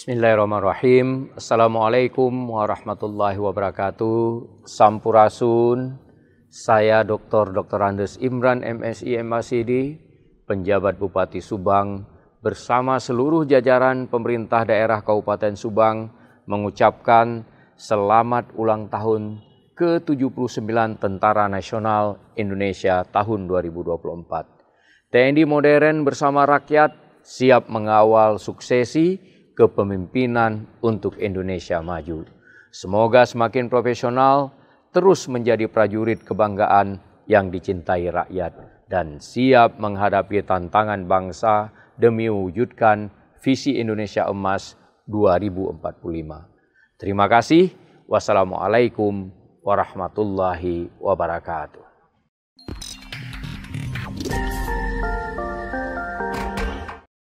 Bismillahirrahmanirrahim. Assalamualaikum warahmatullahi wabarakatuh. Sampurasun. Saya Dr. Dr. Andes Imran MSI MACD, penjabat Bupati Subang bersama seluruh jajaran pemerintah daerah Kabupaten Subang mengucapkan selamat ulang tahun ke-79 Tentara Nasional Indonesia tahun 2024. TNI modern bersama rakyat siap mengawal suksesi kepemimpinan untuk Indonesia maju. Semoga semakin profesional, terus menjadi prajurit kebanggaan yang dicintai rakyat dan siap menghadapi tantangan bangsa demi mewujudkan visi Indonesia Emas 2045. Terima kasih. Wassalamualaikum warahmatullahi wabarakatuh.